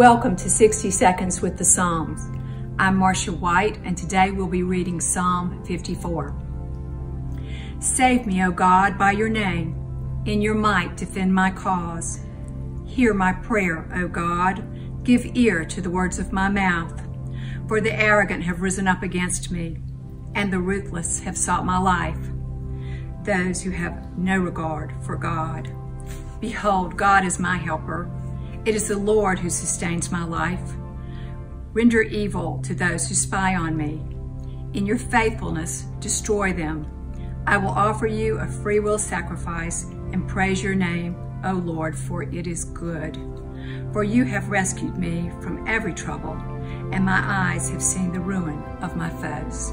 Welcome to 60 Seconds with the Psalms. I'm Marsha White, and today we'll be reading Psalm 54. Save me, O God, by your name. In your might defend my cause. Hear my prayer, O God. Give ear to the words of my mouth. For the arrogant have risen up against me, and the ruthless have sought my life. Those who have no regard for God. Behold, God is my helper. It is the Lord who sustains my life. Render evil to those who spy on me. In your faithfulness, destroy them. I will offer you a freewill sacrifice and praise your name, O Lord, for it is good. For you have rescued me from every trouble, and my eyes have seen the ruin of my foes.